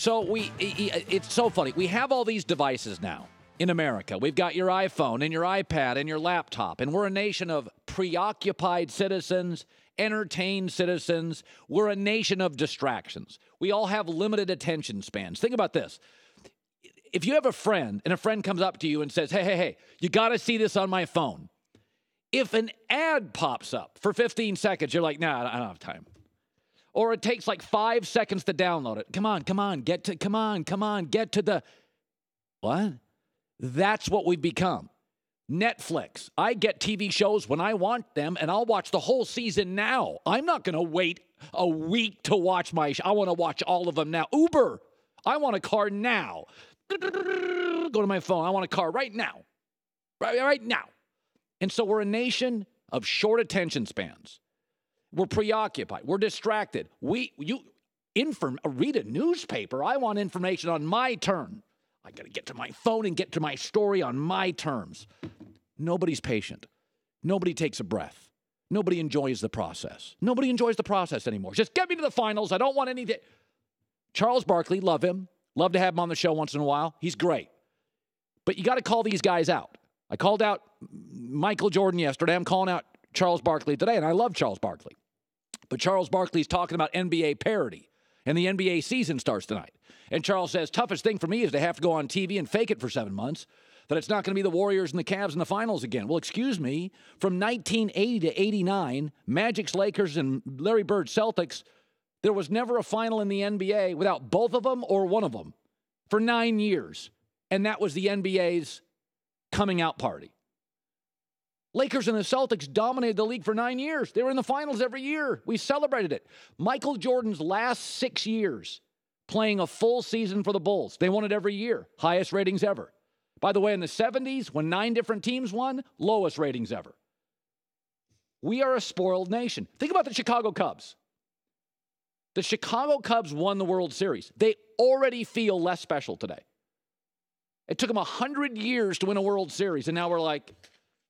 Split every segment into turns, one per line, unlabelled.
So we, it's so funny. We have all these devices now in America. We've got your iPhone and your iPad and your laptop, and we're a nation of preoccupied citizens, entertained citizens. We're a nation of distractions. We all have limited attention spans. Think about this. If you have a friend and a friend comes up to you and says, Hey, hey, hey, you got to see this on my phone. If an ad pops up for 15 seconds, you're like, Nah, I don't have time or it takes like five seconds to download it. Come on, come on, get to, come on, come on, get to the. What? That's what we've become. Netflix. I get TV shows when I want them, and I'll watch the whole season now. I'm not going to wait a week to watch my. I want to watch all of them now. Uber. I want a car now. Go to my phone. I want a car right now. Right, right now. And so we're a nation of short attention spans. We're preoccupied. We're distracted. We you inform read a newspaper. I want information on my turn. I got to get to my phone and get to my story on my terms. Nobody's patient. Nobody takes a breath. Nobody enjoys the process. Nobody enjoys the process anymore. Just get me to the finals. I don't want anything. Charles Barkley, love him. Love to have him on the show once in a while. He's great. But you got to call these guys out. I called out Michael Jordan yesterday. I'm calling out Charles Barkley today, and I love Charles Barkley. But Charles Barkley's talking about NBA parity, and the NBA season starts tonight. And Charles says, toughest thing for me is to have to go on TV and fake it for seven months, that it's not going to be the Warriors and the Cavs in the finals again. Well, excuse me, from 1980 to 89, Magic's Lakers and Larry Bird Celtics, there was never a final in the NBA without both of them or one of them for nine years. And that was the NBA's coming out party. Lakers and the Celtics dominated the league for nine years. They were in the finals every year. We celebrated it. Michael Jordan's last six years playing a full season for the Bulls. They won it every year, highest ratings ever. By the way, in the 70s, when nine different teams won, lowest ratings ever. We are a spoiled nation. Think about the Chicago Cubs. The Chicago Cubs won the World Series. They already feel less special today. It took them 100 years to win a World Series, and now we're like,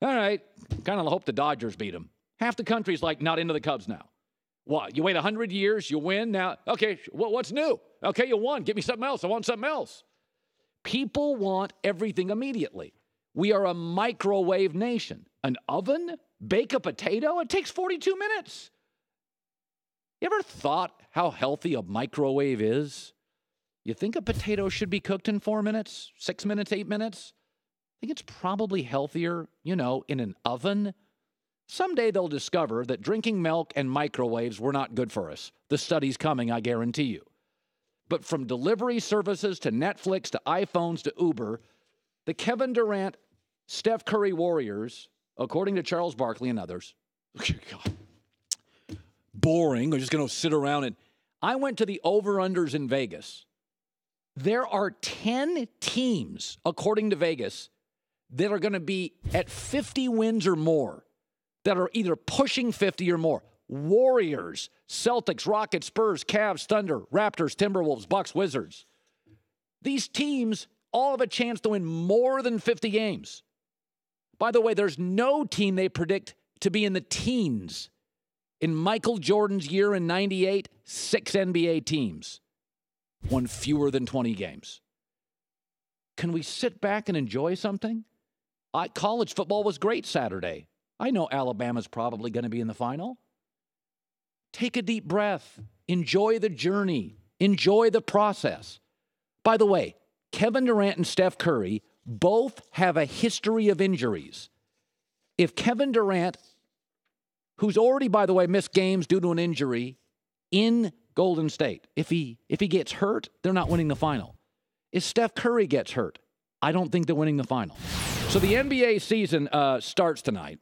all right, kind of hope the Dodgers beat them. Half the country's like not into the Cubs now. What? You wait 100 years, you win now? Okay, what's new? Okay, you won. Give me something else. I want something else. People want everything immediately. We are a microwave nation. An oven? Bake a potato? It takes 42 minutes. You ever thought how healthy a microwave is? You think a potato should be cooked in four minutes, six minutes, eight minutes? I think it's probably healthier, you know, in an oven. Someday they'll discover that drinking milk and microwaves were not good for us. The study's coming, I guarantee you. But from delivery services to Netflix to iPhones to Uber, the Kevin Durant, Steph Curry Warriors, according to Charles Barkley and others, oh, boring. We're just going to sit around and. I went to the over unders in Vegas. There are 10 teams, according to Vegas, that are going to be at 50 wins or more, that are either pushing 50 or more. Warriors, Celtics, Rockets, Spurs, Cavs, Thunder, Raptors, Timberwolves, Bucks, Wizards. These teams all have a chance to win more than 50 games. By the way, there's no team they predict to be in the teens. In Michael Jordan's year in 98, six NBA teams won fewer than 20 games. Can we sit back and enjoy something? I, college football was great Saturday. I know Alabama's probably going to be in the final. Take a deep breath. Enjoy the journey. Enjoy the process. By the way, Kevin Durant and Steph Curry both have a history of injuries. If Kevin Durant, who's already, by the way, missed games due to an injury in Golden State, if he if he gets hurt, they're not winning the final. If Steph Curry gets hurt, I don't think they're winning the final. So the NBA season uh, starts tonight,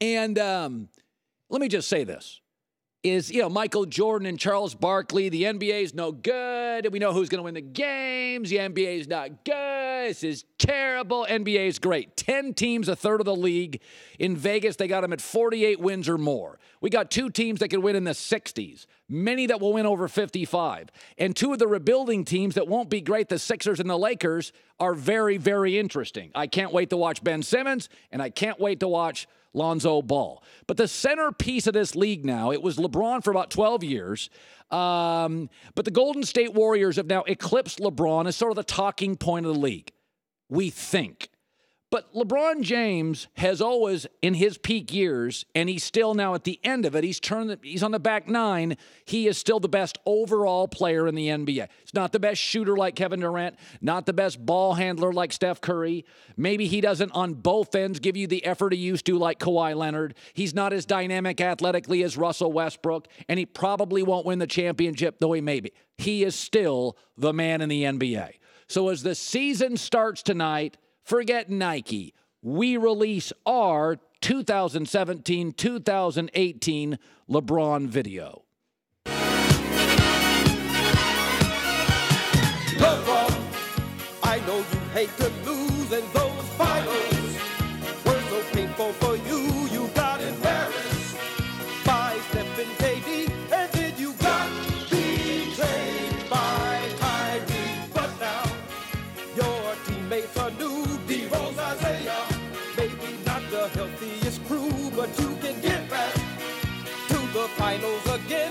and um, let me just say this: is you know Michael Jordan and Charles Barkley. The NBA is no good. We know who's going to win the games. The NBA is not good. This is terrible. NBA is great. Ten teams, a third of the league. In Vegas, they got them at 48 wins or more. We got two teams that could win in the 60s, many that will win over 55. And two of the rebuilding teams that won't be great, the Sixers and the Lakers, are very, very interesting. I can't wait to watch Ben Simmons, and I can't wait to watch Lonzo Ball. But the centerpiece of this league now, it was LeBron for about 12 years. Um, but the Golden State Warriors have now eclipsed LeBron as sort of the talking point of the league. We think. But LeBron James has always, in his peak years, and he's still now at the end of it, he's turned, he's on the back nine. He is still the best overall player in the NBA. He's not the best shooter like Kevin Durant, not the best ball handler like Steph Curry. Maybe he doesn't on both ends give you the effort he used to like Kawhi Leonard. He's not as dynamic athletically as Russell Westbrook, and he probably won't win the championship, though he may be. He is still the man in the NBA. So as the season starts tonight, Forget Nike. We release our 2017 2018 LeBron video.
LeBron, I know you hate to lose in those finals. Were so painful for you, you healthiest crew, but you can get back to the finals again,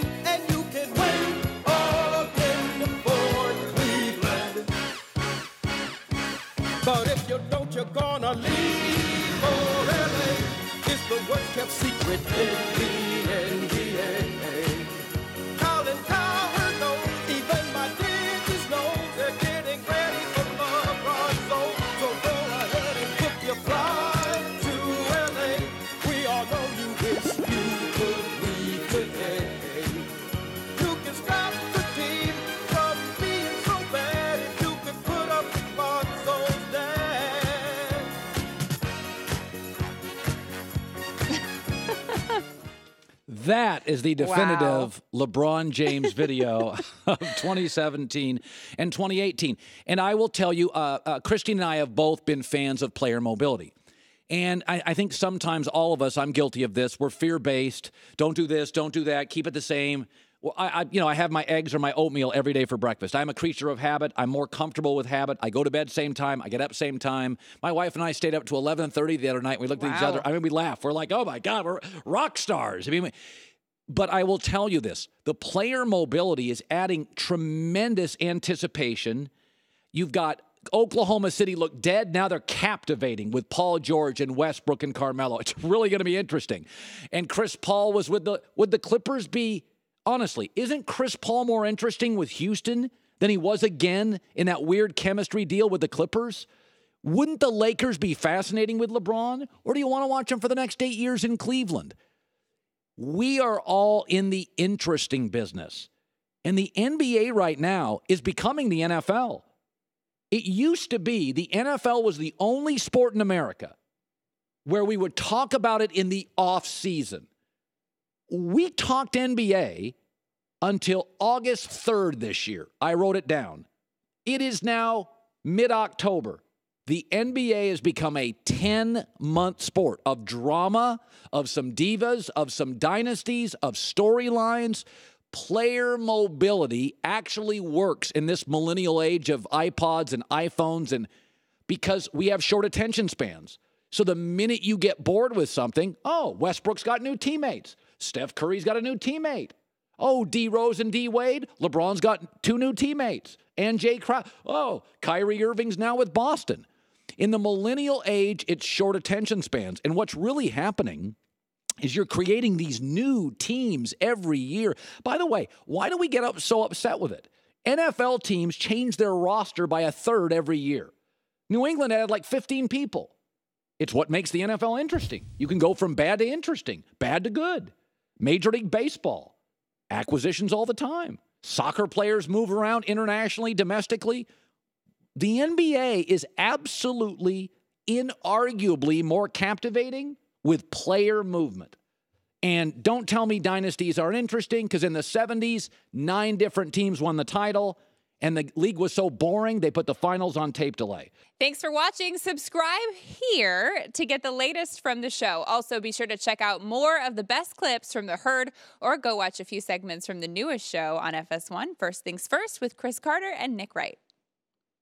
That is the definitive LeBron James video of 2017 and 2018. And I will tell you, uh, uh, Kristine and I have both been fans of player mobility. And I, I think sometimes all of us, I'm guilty of this. We're fear based. Don't do this. Don't do that. Keep it the same. Well, I, I, you know, I have my eggs or my oatmeal every day for breakfast. I'm a creature of habit. I'm more comfortable with habit. I go to bed same time. I get up same time. My wife and I stayed up to 11:30 the other night. We looked at each other. I mean, we laugh. We're like, oh my god, we're rock stars. I mean. we- but I will tell you this the player mobility is adding tremendous anticipation. You've got Oklahoma City look dead. Now they're captivating with Paul George and Westbrook and Carmelo. It's really going to be interesting. And Chris Paul was with the would the Clippers be honestly, isn't Chris Paul more interesting with Houston than he was again in that weird chemistry deal with the Clippers? Wouldn't the Lakers be fascinating with LeBron? Or do you want to watch him for the next eight years in Cleveland? We are all in the interesting business. And the NBA right now is becoming the NFL. It used to be the NFL was the only sport in America where we would talk about it in the off season. We talked NBA until August 3rd this year. I wrote it down. It is now mid October. The NBA has become a 10 month sport of drama, of some divas, of some dynasties, of storylines. Player mobility actually works in this millennial age of iPods and iPhones, and because we have short attention spans. So the minute you get bored with something, oh, Westbrook's got new teammates. Steph Curry's got a new teammate. Oh, D Rose and D Wade, LeBron's got two new teammates. And Jae Crowder. Oh, Kyrie Irving's now with Boston. In the millennial age, it's short attention spans. And what's really happening is you're creating these new teams every year. By the way, why do we get up so upset with it? NFL teams change their roster by a third every year. New England had like 15 people. It's what makes the NFL interesting. You can go from bad to interesting, bad to good. Major League Baseball, acquisitions all the time. Soccer players move around internationally, domestically. The NBA is absolutely, inarguably more captivating with player movement. And don't tell me dynasties aren't interesting because in the 70s, nine different teams won the title. And the league was so boring, they put the finals on tape delay.
Thanks for watching. Subscribe here to get the latest from the show. Also, be sure to check out more of the best clips from the herd or go watch a few segments from the newest show on FS1, First Things First, with Cris Carter and Nick Wright.